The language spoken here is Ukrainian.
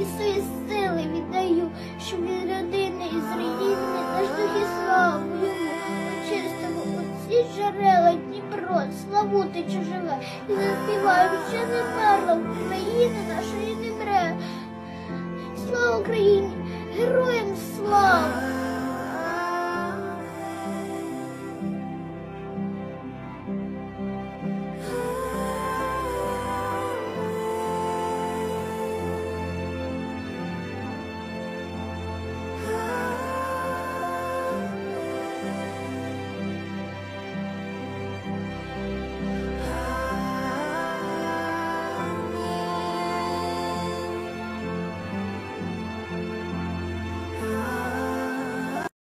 і свої сили віддаю, щоб від родини і з рідини наш дух і славу йому очистимо оці джерела Дніпро, славутичу живе, і заспіваємо, що не мерла